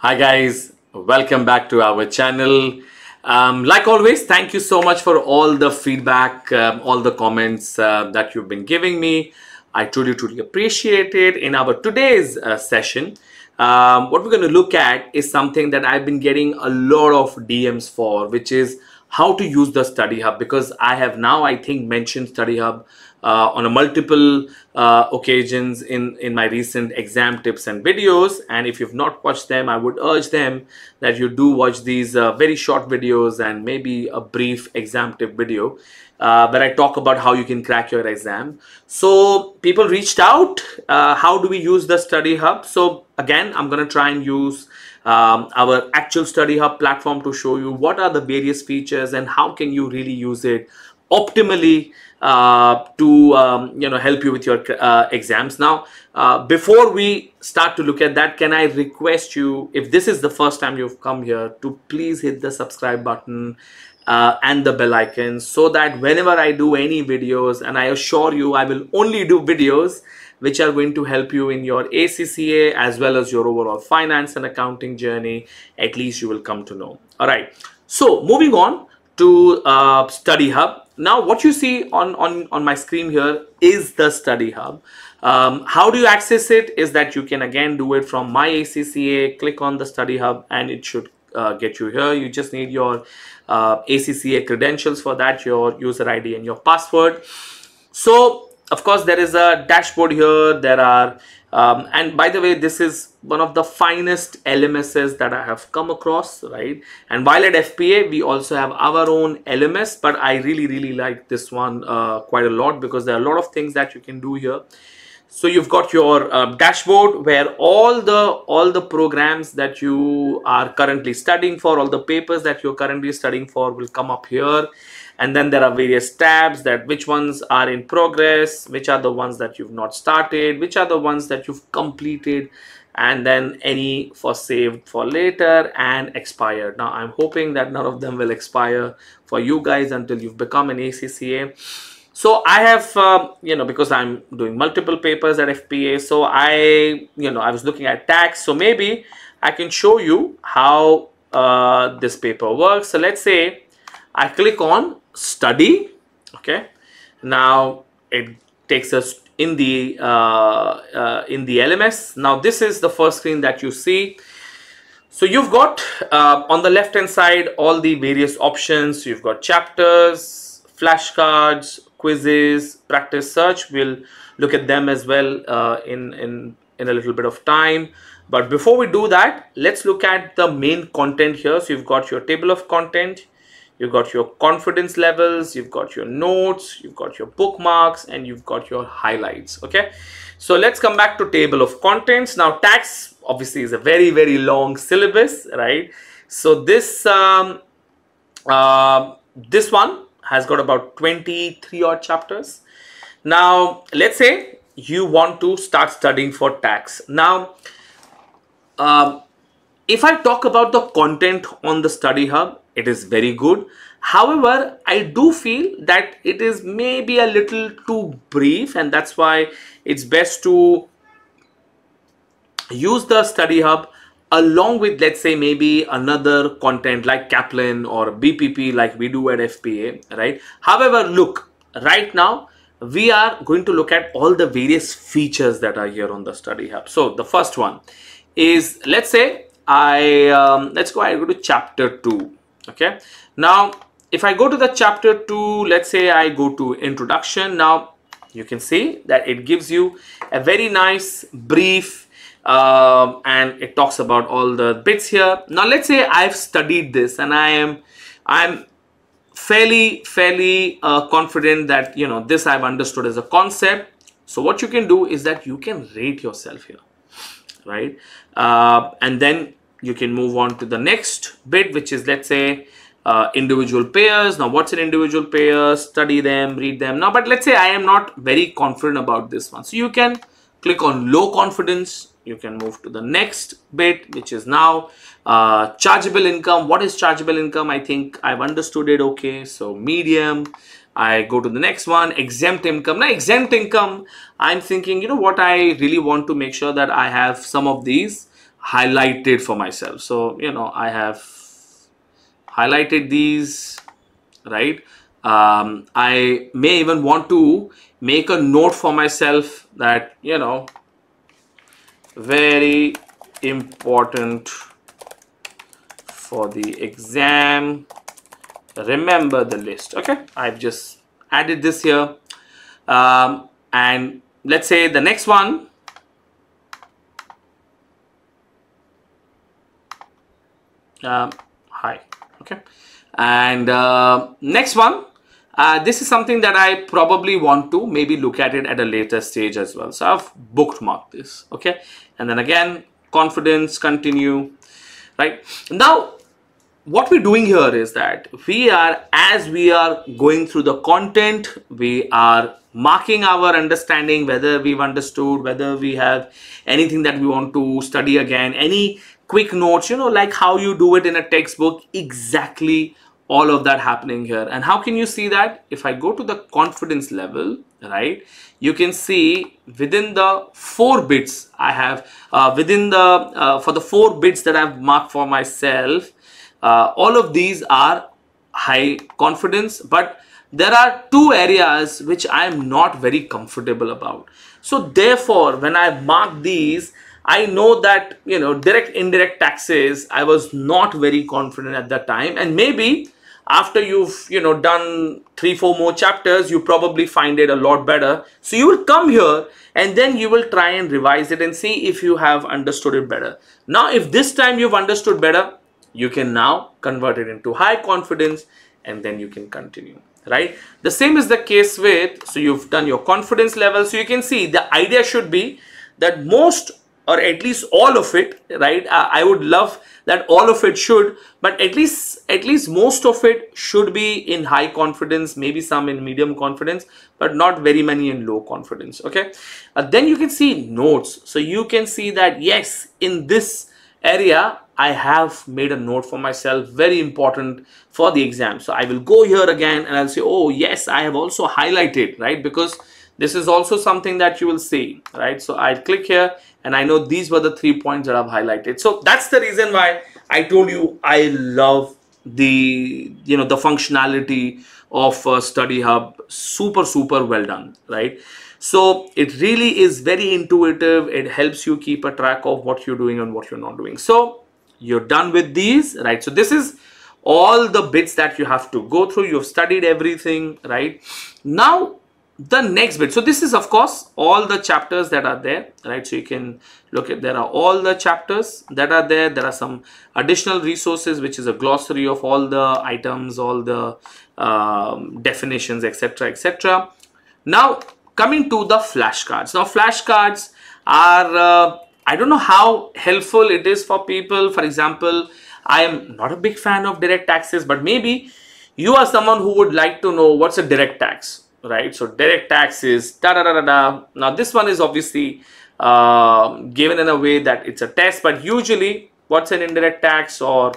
Hi guys, welcome back to our channel. Um, like always, thank you so much for all the feedback, um, all the comments uh, that you've been giving me. I truly, truly appreciate it. In our today's uh, session, um, what we're going to look at is something that I've been getting a lot of DMs for, which is how to use the study hub because I have now, I think, mentioned study hub uh, on a multiple uh, occasions in, in my recent exam tips and videos. And if you've not watched them, I would urge them that you do watch these uh, very short videos and maybe a brief exam tip video uh, where I talk about how you can crack your exam. So people reached out, uh, how do we use the study hub? So again, I'm going to try and use um, our actual study hub platform to show you what are the various features and how can you really use it optimally uh, to um, you know help you with your uh, exams. Now uh, before we start to look at that can i request you if this is the first time you've come here to please hit the subscribe button uh, and the bell icon so that whenever i do any videos and i assure you i will only do videos which are going to help you in your acca as well as your overall finance and accounting journey at least you will come to know. All right. So moving on to uh, study hub now what you see on, on, on my screen here is the study hub. Um, how do you access it is that you can again do it from my ACCA, click on the study hub and it should uh, get you here. You just need your uh, ACCA credentials for that, your user ID and your password. So of course there is a dashboard here. There are um, and by the way, this is one of the finest LMSs that I have come across, right? And while at FPA, we also have our own LMS, but I really, really like this one uh, quite a lot because there are a lot of things that you can do here. So you've got your uh, dashboard where all the all the programs that you are currently studying for, all the papers that you're currently studying for will come up here. And then there are various tabs that which ones are in progress which are the ones that you've not started which are the ones that you've completed and then any for saved for later and expired. Now i'm hoping that none of them will expire for you guys until you've become an acca so i have uh, you know because i'm doing multiple papers at fpa so i you know i was looking at tax. So maybe i can show you how uh, this paper works. So let's say i click on study okay? Now it takes us in the uh, uh, in the LMS now this is the first screen that you see. So you've got uh, on the left hand side all the various options. You've got chapters flashcards quizzes practice search. We'll look at them as well uh, in in in a little bit of time. But before we do that let's look at the main content here. So you've got your table of content you've got your confidence levels you've got your notes you've got your bookmarks and you've got your highlights okay? So let's come back to table of contents. Now tax obviously is a very very long syllabus right? So this um, uh, this one has got about 23 odd chapters. Now let's say you want to start studying for tax. Now um, if I talk about the content on the study hub it is very good. However i do feel that it is maybe a little too brief and that's why it's best to use the study hub along with let's say maybe another content like kaplan or bpp like we do at fpa right? However look right now we are going to look at all the various features that are here on the study hub. So the first one is let's say i um, let's go i go to chapter 2 okay? Now if I go to the chapter 2 let's say I go to introduction. Now you can see that it gives you a very nice brief um, and it talks about all the bits here. Now let's say I've studied this and I am I'm fairly fairly uh, confident that you know this I've understood as a concept. So what you can do is that you can rate yourself here right? Uh, and then you can move on to the next bit which is let's say uh, individual pairs. Now what's an individual pair? Study them read them. Now but let's say i am not very confident about this one. So you can click on low confidence you can move to the next bit which is now uh, chargeable income. What is chargeable income? I think i've understood it. Okay so medium. I go to the next one exempt income. Now exempt income i'm thinking you know what? I really want to make sure that i have some of these highlighted for myself. So you know i have highlighted these right? Um, i may even want to make a note for myself that you know very important for the exam. Remember the list okay? I've just added this here. Um, and let's say the next one. Um, hi okay? And uh, next one uh, this is something that I probably want to maybe look at it at a later stage as well. So I've bookmarked this okay? And then again confidence continue right? Now what we're doing here is that we are as we are going through the content we are marking our understanding whether we've understood whether we have anything that we want to study again any quick notes you know like how you do it in a textbook exactly all of that happening here. And how can you see that? If i go to the confidence level right you can see within the four bits i have uh, within the uh, for the four bits that i've marked for myself uh, all of these are high confidence but there are two areas which i am not very comfortable about. So therefore when i mark these I know that, you know, direct indirect taxes, I was not very confident at that time. And maybe after you've, you know, done three, four more chapters, you probably find it a lot better. So you will come here and then you will try and revise it and see if you have understood it better. Now, if this time you've understood better, you can now convert it into high confidence and then you can continue right the same is the case with so you've done your confidence level so you can see the idea should be that most or at least all of it right? I would love that all of it should but at least at least most of it should be in high confidence maybe some in medium confidence but not very many in low confidence okay? Uh, then you can see notes. So you can see that yes in this area I have made a note for myself very important for the exam. So I will go here again and I'll say oh yes I have also highlighted right? Because this is also something that you will see right so I click here and I know these were the three points that I've highlighted. So that's the reason why I told you I love the you know the functionality of uh, Study Hub. Super super well done, right? So it really is very intuitive. It helps you keep a track of what you're doing and what you're not doing. So you're done with these, right? So this is all the bits that you have to go through. You've studied everything, right? Now the next bit. So this is of course all the chapters that are there right? So you can look at there are all the chapters that are there. There are some additional resources which is a glossary of all the items all the um, definitions etc etc now coming to the flashcards. Now flashcards are uh, i don't know how helpful it is for people. For example i am not a big fan of direct taxes but maybe you are someone who would like to know what's a direct tax right? So direct tax is da da da da da. Now this one is obviously uh, given in a way that it's a test, but usually what's an indirect tax or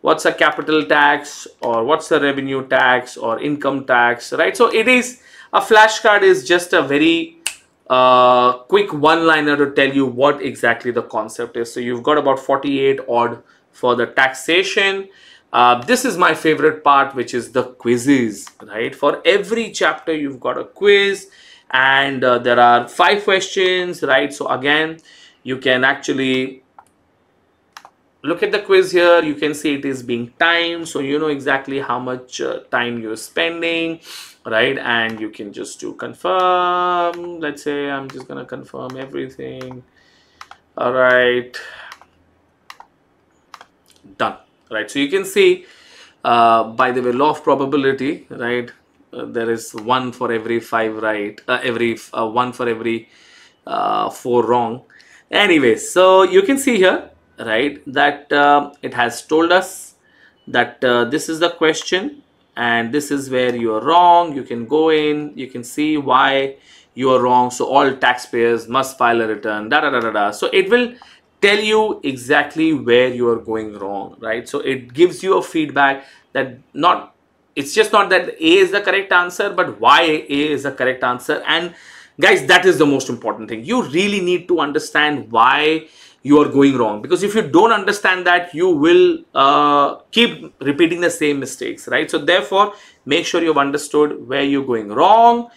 what's a capital tax or what's the revenue tax or income tax, right? So it is a flashcard is just a very uh, quick one-liner to tell you what exactly the concept is. So you've got about 48 odd for the taxation uh, this is my favorite part, which is the quizzes, right? For every chapter, you've got a quiz and uh, there are five questions, right? So again, you can actually look at the quiz here. You can see it is being timed. So you know exactly how much uh, time you're spending, right? And you can just do confirm. Let's say I'm just going to confirm everything. All right. Done right? So you can see, uh, by the way, law of probability, right? Uh, there is one for every five right, uh, every uh, one for every uh, four wrong. Anyway, so you can see here, right, that uh, it has told us that this is the question and this is where you are wrong. You can go in, you can see why you are wrong. So all taxpayers must file a return, da da da da da. So it will tell you exactly where you are going wrong right? So it gives you a feedback that not it's just not that a is the correct answer but why a is the correct answer. And guys that is the most important thing. You really need to understand why you are going wrong. Because if you don't understand that you will uh, keep repeating the same mistakes right? So therefore make sure you've understood where you're going wrong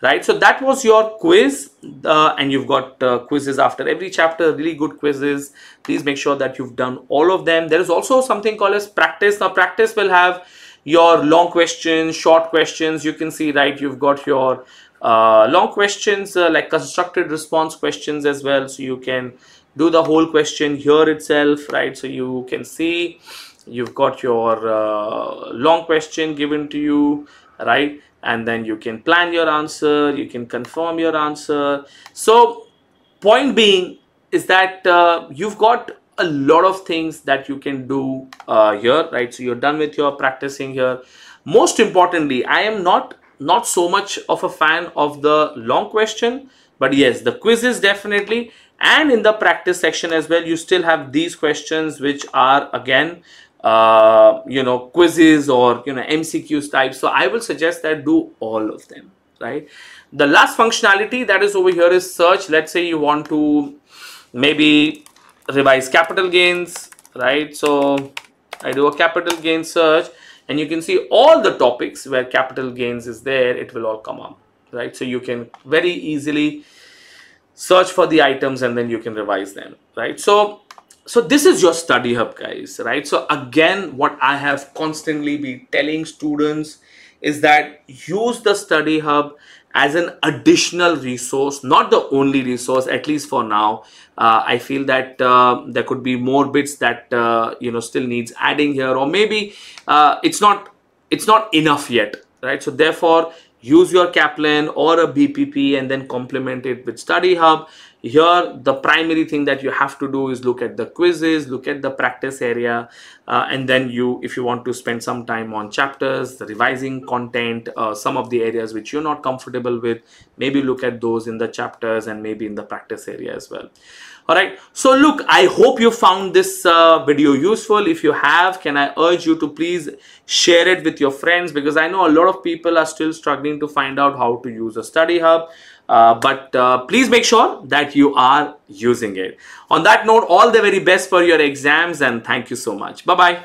right? So that was your quiz uh, and you've got uh, quizzes after every chapter really good quizzes. Please make sure that you've done all of them. There is also something called as practice. Now practice will have your long questions short questions. You can see right you've got your uh, long questions uh, like constructed response questions as well. So you can do the whole question here itself right? So you can see you've got your uh, long question given to you right? And then you can plan your answer you can confirm your answer. So point being is that uh, you've got a lot of things that you can do uh, here right? So you're done with your practicing here. Most importantly i am not not so much of a fan of the long question but yes the quizzes definitely. And in the practice section as well you still have these questions which are again uh, you know quizzes or you know mcqs type. So i will suggest that do all of them right? The last functionality that is over here is search. Let's say you want to maybe revise capital gains right? So i do a capital gain search and you can see all the topics where capital gains is there it will all come up right? So you can very easily search for the items and then you can revise them right? So so this is your study hub guys right? So again what i have constantly been telling students is that use the study hub as an additional resource not the only resource at least for now. Uh, i feel that uh, there could be more bits that uh, you know still needs adding here or maybe uh, it's not it's not enough yet right? So therefore use your kaplan or a bpp and then complement it with study hub here the primary thing that you have to do is look at the quizzes look at the practice area uh, and then you if you want to spend some time on chapters revising content uh, some of the areas which you're not comfortable with maybe look at those in the chapters and maybe in the practice area as well. All right. So look i hope you found this uh, video useful. If you have can i urge you to please share it with your friends? Because i know a lot of people are still struggling to find out how to use a study hub uh, but uh, please make sure that you are using it. On that note, all the very best for your exams and thank you so much. Bye-bye.